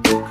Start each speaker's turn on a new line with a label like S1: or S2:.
S1: Bye.